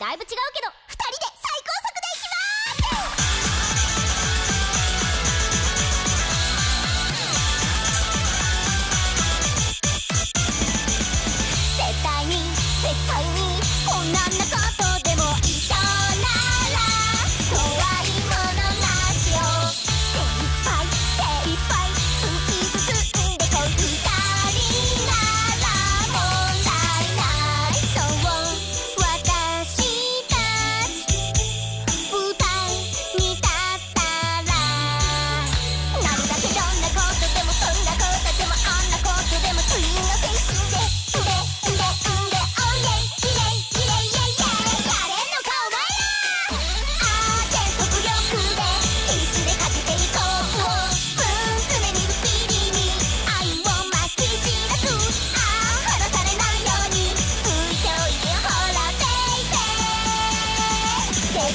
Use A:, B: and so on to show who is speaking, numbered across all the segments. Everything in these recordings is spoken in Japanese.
A: 来不及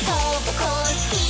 A: 公式